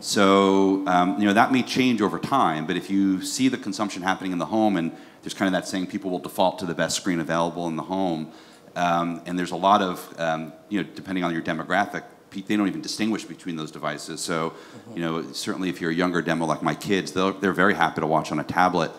So um, you know that may change over time, but if you see the consumption happening in the home, and there's kind of that saying, people will default to the best screen available in the home, um, and there's a lot of um, you know depending on your demographic, they don't even distinguish between those devices. So you know certainly if you're a younger demo like my kids, they're, they're very happy to watch on a tablet,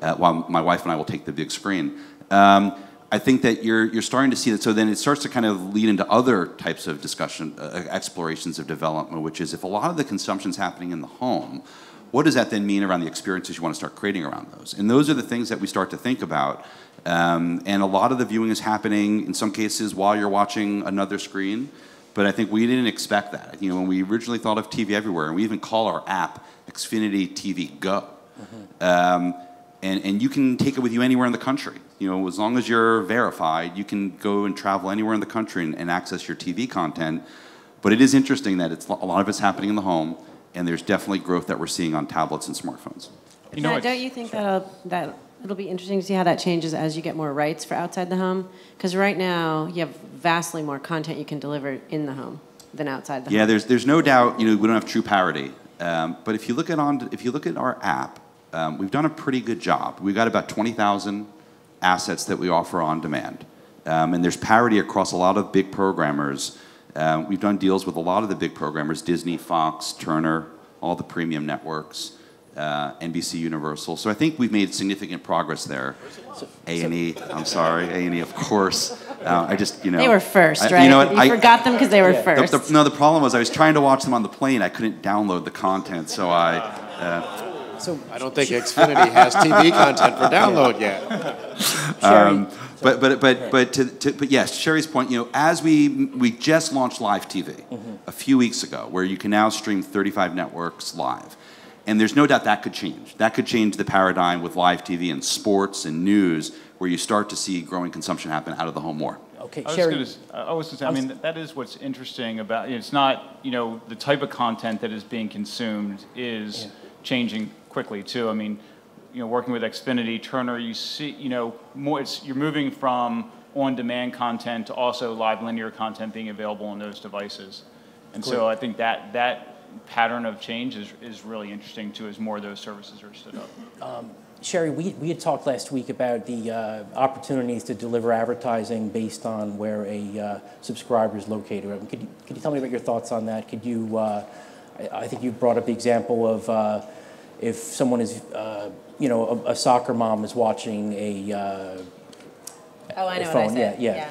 uh, while my wife and I will take the big screen. Um, I think that you're, you're starting to see that. So then it starts to kind of lead into other types of discussion, uh, explorations of development, which is if a lot of the consumption's happening in the home, what does that then mean around the experiences you want to start creating around those? And those are the things that we start to think about. Um, and a lot of the viewing is happening in some cases while you're watching another screen. But I think we didn't expect that. You know, when we originally thought of TV everywhere, and we even call our app Xfinity TV Go. Um, and, and you can take it with you anywhere in the country. You know, as long as you're verified, you can go and travel anywhere in the country and, and access your TV content. But it is interesting that it's a lot of it's happening in the home, and there's definitely growth that we're seeing on tablets and smartphones. You know, don't you think that'll, that it'll be interesting to see how that changes as you get more rights for outside the home? Because right now you have vastly more content you can deliver in the home than outside the Yeah, home. there's there's no doubt. You know, we don't have true parity. Um, but if you look at on if you look at our app, um, we've done a pretty good job. We've got about 20,000 assets that we offer on demand, um, and there's parity across a lot of big programmers. Um, we've done deals with a lot of the big programmers: Disney, Fox, Turner, all the premium networks, uh, NBC Universal. So I think we've made significant progress there. A and E, I'm sorry, A and E, of course. Uh, I just, you know, They were first, I- right? You know what? I- forgot them because they were Yeah. first. the- no, the problem was I was trying to watch them on the plane. I couldn't download the content, so I. Uh, So, I don't think Xfinity has TV content for download yet. Um, but but but but to, to, but yes, Sherry's point. You know, as we we just launched live TV a few weeks ago, where you can now stream 35 networks live, and there's no doubt that could change. That could change the paradigm with live TV and sports and news, where you start to see growing consumption happen out of the home more. okay, I was Sherry. going to, I was going to say, I mean, that is what's interesting about, it's not, you know, the type of content that is being consumed is changing quickly too. I mean, you know, working with Xfinity, Turner, you see, you know, more, it's, you're moving from on-demand content to also live linear content being available on those devices. And so I think that, that pattern of change is, is really interesting too, as more of those services are stood up. Sherry, we, we had talked last week about the uh, opportunities to deliver advertising based on where a uh, subscriber is located. Um, Could you, could you tell me about your thoughts on that? Could you, uh, I, I think you brought up the example of uh, if someone is, uh, you know, a, a soccer mom is watching a, uh, Oh, I know what I phone, said. yeah, yeah.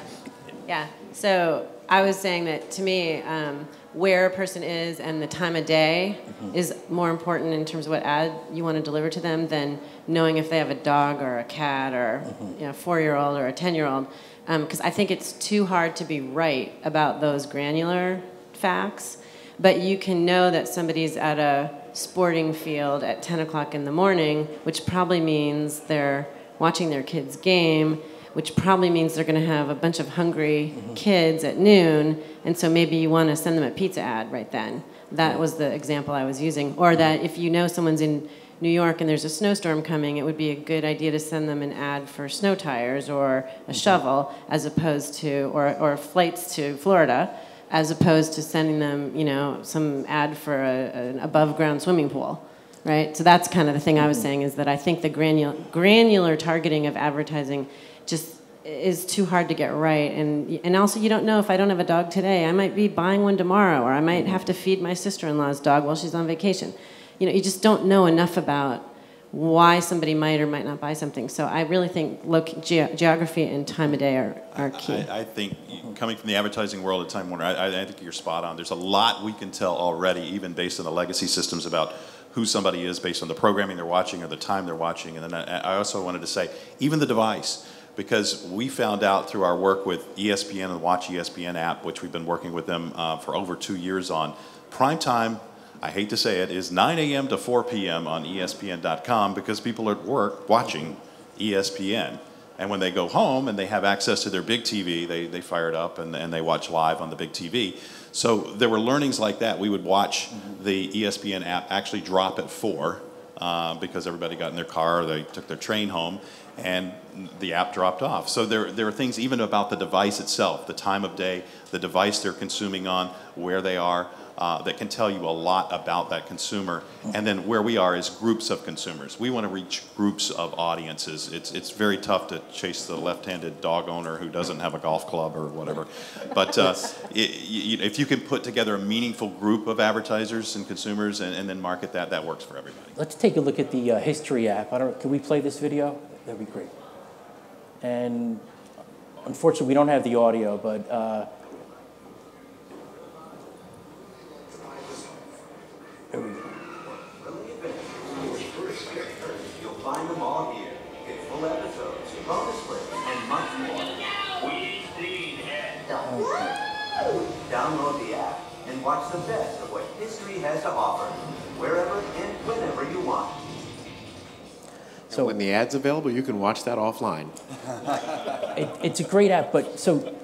Yeah. So I was saying that to me, um, where a person is and the time of day Mm-hmm. is more important in terms of what ad you want to deliver to them than knowing if they have a dog or a cat or Mm-hmm. you know, four year old or a 10 year old. Because I think it's too hard to be right about those granular facts. But you can know that somebody's at a sporting field at 10 o'clock in the morning, which probably means they're watching their kid's game, which probably means they're going to have a bunch of hungry mm-hmm. kids at noon, and so maybe you want to send them a pizza ad right then. That was the example I was using. Or that if you know someone's in New York and there's a snowstorm coming, it would be a good idea to send them an ad for snow tires or a mm-hmm. shovel, as opposed to, or, or flights to Florida, as opposed to sending them, you know, some ad for a, an above ground swimming pool. Right? So that's kind of the thing I was mm-hmm. saying is that I think the granular, granular targeting of advertising just is too hard to get right. And, and also, you don't know if I don't have a dog today, I might be buying one tomorrow, or I might have to feed my sister in law's dog while she's on vacation. You know, you just don't know enough about why somebody might or might not buy something. So I really think ge- geography and time of day are, are key. I, I think coming from the advertising world at Time Warner, I, I- I think you're spot on. There's a lot we can tell already, even based on the legacy systems, about who somebody is based on the programming they're watching or the time they're watching. And then I, I also wanted to say, even the device, because we found out through our work with ESPN and the Watch ESPN app, which we've been working with them uh, for over two years on, prime time. I hate to say it, is 9 a.m. to 4 p.m. on ESPN.com because people are at work watching ESPN. And when they go home and they have access to their big TV, they, they fire it up and, and they watch live on the big TV. So there were learnings like that. We would watch the ESPN app actually drop at 4 uh, because everybody got in their car or they took their train home and the app dropped off. So there, there are things even about the device itself, the time of day, the device they're consuming on, where they are, uh, that can tell you a lot about that consumer. And then where we are is groups of consumers. We want to reach groups of audiences. It's, it's very tough to chase the left-handed dog owner who doesn't have a golf club or whatever. But uh, it, you, if you can put together a meaningful group of advertisers and consumers and, and then market that, that works for everybody. Let's take a look at the uh, history app. I don't. Can we play this video? That'd be great. And unfortunately, we don't have the audio, but uh, there we go. You'll find them all here. Get full episodes, bonus clips, and more. We see that Download the app and watch the best of what history has to offer, wherever and whenever you want. So When the ad's available, you can watch that offline. It, it's a great app, but so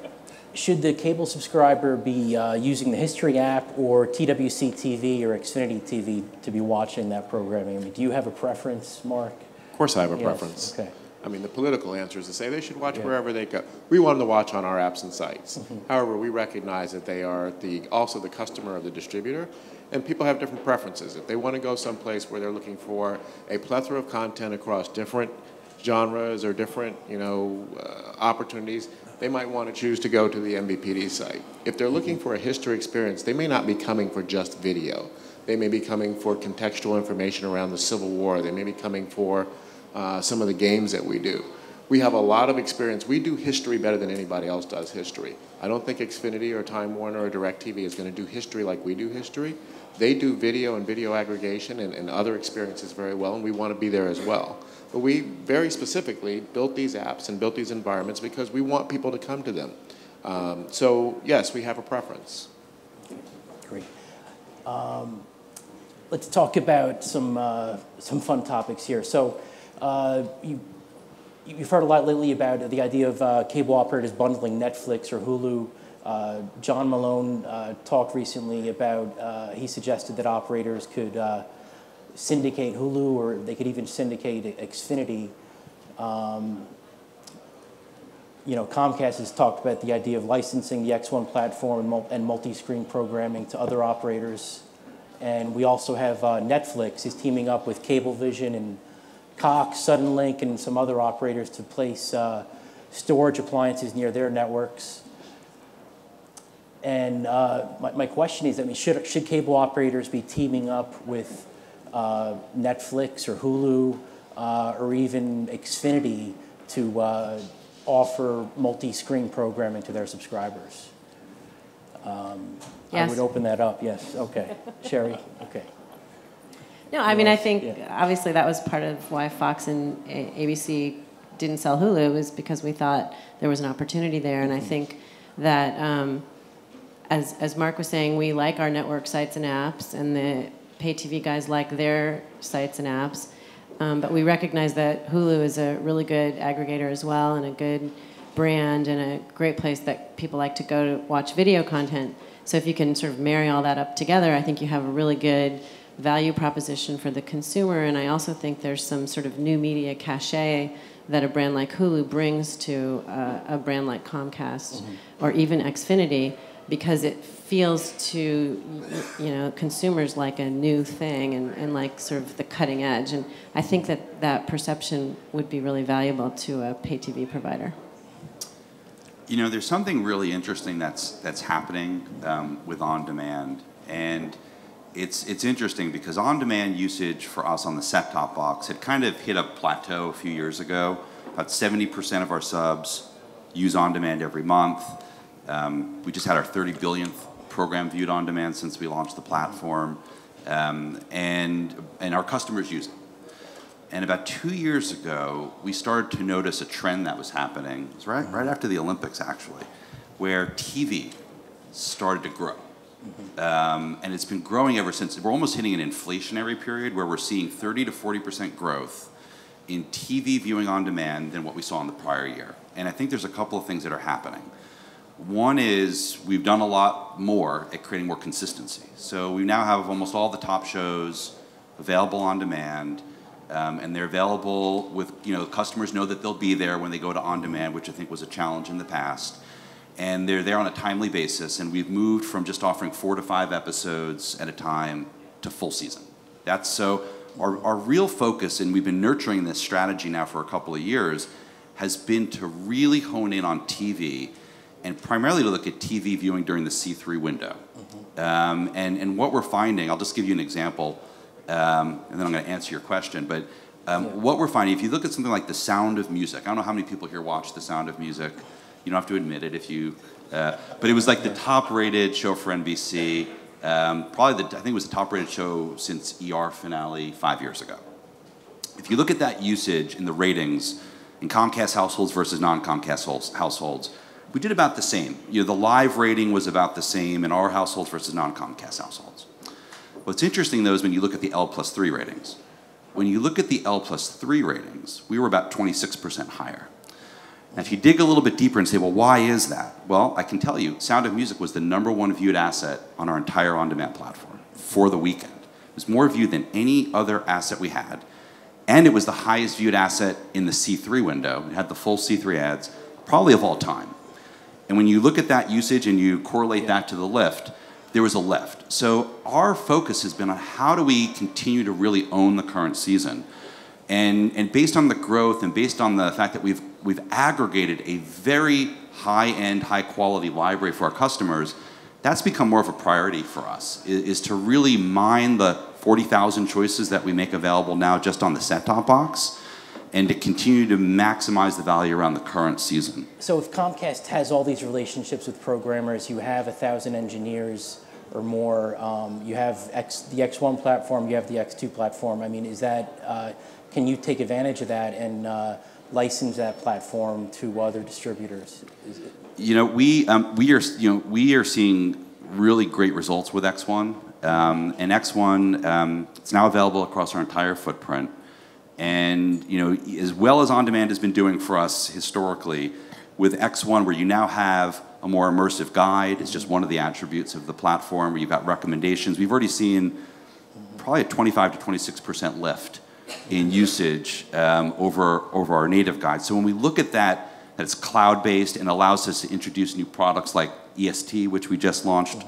should the cable subscriber be uh, using the History app or TWC TV or Xfinity TV to be watching that programming? I mean, do you have a preference, Mark? Of course, I have a Yes, preference. okay. I mean, the political answer is to say they should watch Yeah. wherever they go. We want them to watch on our apps and sites. Mm-hmm. However, we recognize that they are the, also the customer of the distributor, and people have different preferences. If they want to go someplace where they're looking for a plethora of content across different genres or different, you know, uh, opportunities, they might want to choose to go to the MVPD site. If they're looking for a history experience, they may not be coming for just video. They may be coming for contextual information around the Civil War. They may be coming for uh, some of the games that we do. We have a lot of experience. We do history better than anybody else does history. I don't think Xfinity or Time Warner or DirecTV is going to do history like we do history. They do video and video aggregation and, and other experiences very well, and we want to be there as well. But we very specifically built these apps and built these environments because we want people to come to them. Um, so, yes, we have a preference. Great. Um, let's talk about some, uh, some fun topics here. So, uh, you, you've heard a lot lately about the idea of uh, cable operators bundling Netflix or Hulu. Uh, John Malone uh, talked recently about, uh, he suggested that operators could syndicate Hulu or they could even syndicate Xfinity. Um, you know, Comcast has talked about the idea of licensing the X1 platform and multi-screen programming to other operators. And we also have uh, Netflix is teaming up with Cablevision and Cox, Suddenlink, and some other operators to place uh, storage appliances near their networks. And uh, my, my, question is, I mean, should, should cable operators be teaming up with uh, Netflix or Hulu uh, or even Xfinity to uh, offer multi-screen programming to their subscribers. Um, yes. I would open that up. Yes. Okay. Sherry. Okay. No, I mean, I think yeah. obviously that was part of why Fox and ABC didn't sell Hulu was because we thought there was an opportunity there, and I mm-hmm. think that um, as as Mark was saying, we like our network sites and apps, and the pay TV guys like their sites and apps. Um, but we recognize that Hulu is a really good aggregator as well and a good brand and a great place that people like to go to watch video content. So if you can sort of marry all that up together, I think you have a really good value proposition for the consumer. And I also think there's some sort of new media cachet that a brand like Hulu brings to uh, a brand like Comcast mm-hmm. or even Xfinity because it feels to you know consumers like a new thing and, and like sort of the cutting edge. And i think that that perception would be really valuable to a pay tv provider. You know there's something really interesting that's that's happening um, with on demand and it's it's interesting because on demand usage for us on the set top box had kind of hit a plateau a few years ago. About 70% of our subs use on demand every month um, we just had our 30 billionth program viewed on demand since we launched the platform, um, and, and our customers use it. And about two years ago, we started to notice a trend that was happening. It was right, right after the Olympics, actually, where TV started to grow. Um, and it's been growing ever since. We're almost hitting an inflationary period where we're seeing 30 to 40% growth in TV viewing on demand than what we saw in the prior year. And I think there's a couple of things that are happening. One is we've done a lot more at creating more consistency. So we now have almost all the top shows available on demand, um, and they're available with, you know, customers know that they'll be there when they go to on demand, which I think was a challenge in the past. And they're there on a timely basis, and we've moved from just offering four to five episodes at a time to full season. That's so our, our real focus, and we've been nurturing this strategy now for a couple of years, has been to really hone in on TV and primarily to look at TV viewing during the C3 window. Mm-hmm. Um, and, and what we're finding, I'll just give you an example, um, and then I'm going to answer your question. But um, yeah. what we're finding, if you look at something like The Sound of Music, I don't know how many people here watch The Sound of Music. You don't have to admit it if you, uh, but it was like the top-rated show for NBC. Um, probably, the, I think it was the top-rated show since ER finale five years ago. If you look at that usage in the ratings in Comcast households versus non-Comcast households, we did about the same. You know, the live rating was about the same in our households versus non-Comcast households. What's interesting though is when you look at the L plus three ratings. When you look at the L plus three ratings, we were about 26% higher. Now, if you dig a little bit deeper and say, well, why is that? Well, I can tell you, Sound of Music was the number one viewed asset on our entire on-demand platform for the weekend. It was more viewed than any other asset we had. And it was the highest viewed asset in the C3 window. It had the full C3 ads, probably of all time. And when you look at that usage and you correlate yeah. that to the lift, there was a lift. So our focus has been on how do we continue to really own the current season. And, and based on the growth and based on the fact that we've, we've aggregated a very high-end, high-quality library for our customers, that's become more of a priority for us, is, is to really mine the 40,000 choices that we make available now just on the set-top box, and to continue to maximize the value around the current season. So if Comcast has all these relationships with programmers, you have a thousand engineers or more, um, you have X, the X1 platform, you have the X2 platform. I mean, is that, uh, can you take advantage of that and uh, license that platform to other distributors? Is it, You know, we, um, we are, you know, we are seeing really great results with X1. Um, and X1, um, it's now available across our entire footprint. And, you know, as well as on-demand has been doing for us historically, with X1, where you now have a more immersive guide, it's just one of the attributes of the platform, where you've got recommendations. We've already seen probably a 25 to 26% lift in usage um, over, over our native guide. So when we look at that, that it's cloud-based and allows us to introduce new products like EST, which we just launched,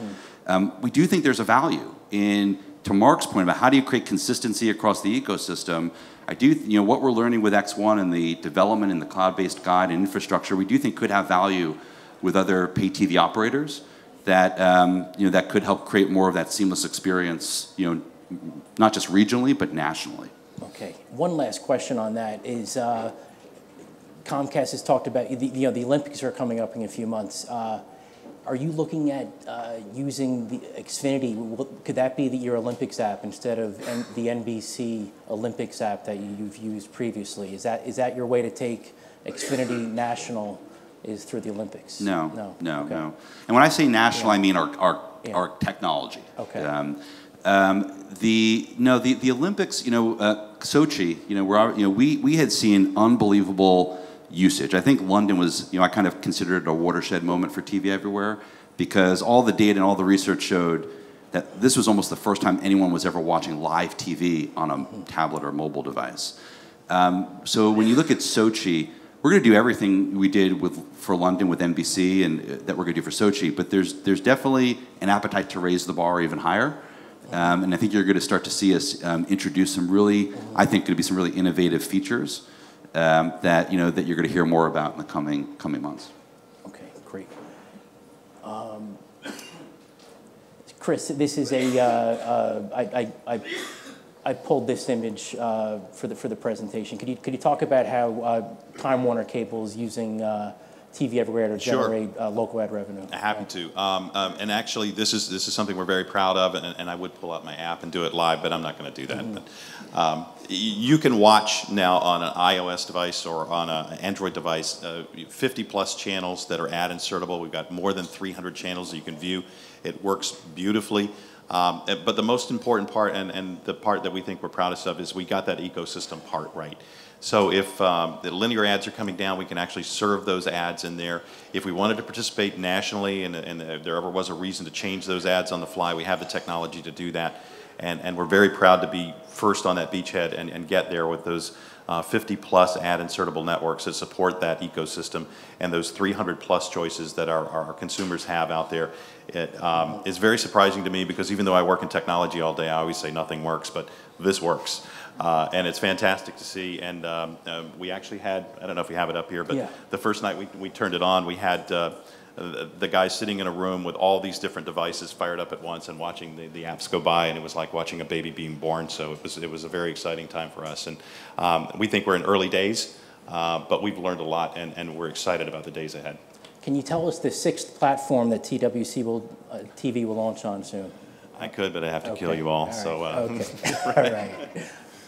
um, we do think there's a value in, to Mark's point about how do you create consistency across the ecosystem. I do, you know, what we're learning with X1 and the development in the cloud-based guide and infrastructure, we do think could have value with other pay TV operators that, um, you know, that could help create more of that seamless experience, you know, not just regionally, but nationally. Okay, one last question on that is uh, Comcast has talked about, the- you know, the Olympics are coming up in a few months. Uh, Are you looking at uh, using the Xfinity? Could that be the- your Olympics app instead of N- the NBC Olympics app that you- you've used previously? Is that, is that your way to take Xfinity national is through the Olympics? No, No? no, Okay. no. And when I say national, I mean our, our, Yeah. our technology. Okay. Um, um, the, no, the, the Olympics, you know, uh, Sochi, you know, where, you know, we, we had seen unbelievable usage. I think London was, you know, I kind of considered it a watershed moment for TV everywhere because all the data and all the research showed that this was almost the first time anyone was ever watching live TV on a tablet or mobile device. Um, so when you look at Sochi, we're going to do everything we did with for London with NBC and uh, that we're going to do for Sochi. But there's there's definitely an appetite to raise the bar even higher, um, and I think you're going to start to see us um, introduce some really, I think, going to be some really innovative features um, that you know that you're going to hear more about in the coming coming months. Okay, great. Um, Chris, this is a, uh, uh, I, I, I- I pulled this image uh, for the, for the presentation. Could you, could you talk about how uh, Time Warner Cable is using uh, TV Everywhere to Sure. generate uh, local ad revenue? Happy to. Um, um, and actually, this is this is something we're very proud of, and, and I would pull out my app and do it live, but I'm not going to do that. But, um, y- you can watch now on an iOS device or on an Android device uh, 50 plus channels that are ad insertable. We've got more than 300 channels that you can view. It works beautifully. Um, eh, but the most important part, and, and the part that we think we're proudest of, is we got that ecosystem part right. So if um, the linear ads are coming down, we can actually serve those ads in there. If we wanted to participate nationally and, and if there ever was a reason to change those ads on the fly, we have the technology to do that. And, and we're very proud to be first on that beachhead and, and get there with those uh, 50 plus ad insertable networks that support that ecosystem and those 300 plus choices that our, our consumers have out there. It um, is very surprising to me because even though I work in technology all day, I always say nothing works, but this works. Uh, and it's fantastic to see. And um, uh, we actually had, I don't know if we have it up here, but Yeah. the first night we, we turned it on, we had uh, the guy sitting in a room with all these different devices fired up at once and watching the, the apps go by, and it was like watching a baby being born. So it was, it was a very exciting time for us. And um, we think we're in early days, uh, but we've learned a lot, and, and we're excited about the days ahead. Can you tell us the sixth platform that TWC will, uh, TV will launch on soon? I could, but I have to kill Okay, you all. right, So uh, Okay, all right.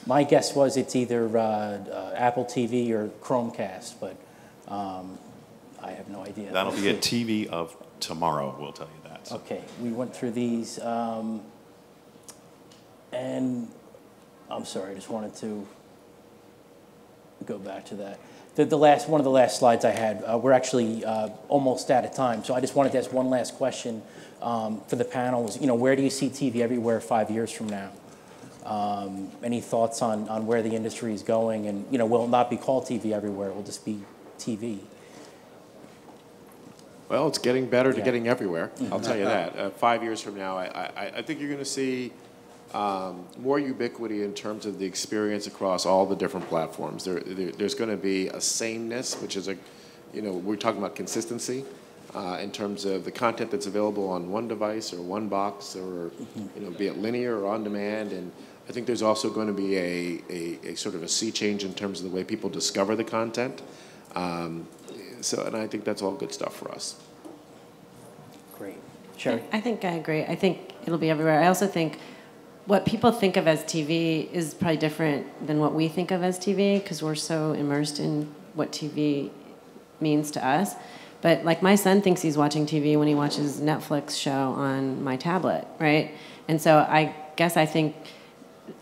My guess was it's either uh, uh, Apple TV or Chromecast, but um, I have no idea. that'll be a TV of tomorrow. We'll tell you that. Okay, we went through these, um, and I'm sorry, I just wanted to go back to that. The, the last, one of the last slides I had, uh, we're actually uh, almost out of time, so I just wanted to ask one last question um, for the panels. You know, where do you see TV everywhere five years from now? Um, any thoughts on, on where the industry is going? And, you know, will it not be called TV everywhere? It will just be TV? Well, it's getting better to Yeah. getting everywhere. I'll tell you that. Uh, five years from now, I, I, I think you're going to see um, more ubiquity in terms of the experience across all the different platforms. There, there, there's going to be a sameness, which is a, you know, we're talking about consistency. uh, in terms of the content that's available on one device or one box or, you know, be it linear or on demand. And I think there's also going to be a, a, a sort of a sea change in terms of the way people discover the content. Um, so, and I think that's all good stuff for us. Great. Sherry? I think I agree. I think it'll be everywhere. I also think what people think of as TV is probably different than what we think of as TV because we're so immersed in what TV means to us. But like my son thinks he's watching TV when he watches Netflix show on my tablet, right? And so I guess I think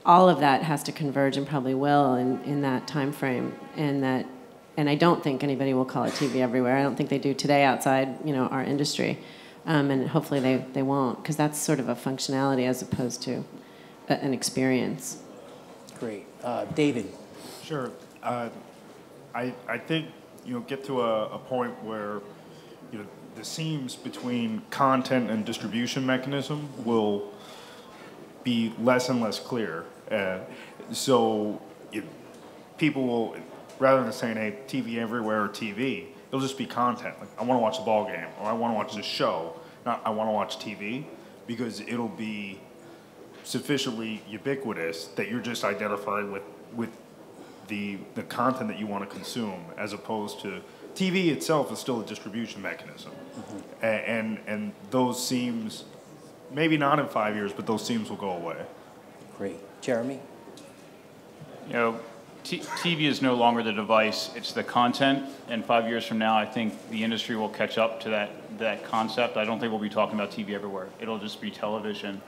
all of that has to converge and probably will in, in that time frame and that and I don't think anybody will call it TV everywhere. I don't think they do today outside, you know, our industry. Um, and hopefully they, they won't, because that's sort of a functionality as opposed to a, an experience. Great. Uh, David? Sure. Uh, I, I think you'll get to a, a point where you know, the seams between content and distribution mechanism will be less and less clear. Uh, so if people will, rather than saying, hey, TV everywhere or TV, it'll just be content. Like, I want to watch a ball game or I want to watch this show, not I want to watch TV, because it'll be sufficiently ubiquitous that you're just identifying with, with the, the content that you want to consume as opposed to TV itself is still a distribution mechanism. Mm-hmm. A- And, and those seams, maybe not in five years, but those seams will go away. Great. Jeremy? You know, TV is no longer the device, it's the content. And five years from now, I think the industry will catch up to that, that concept. I don't think we'll be talking about TV everywhere. It'll just be television.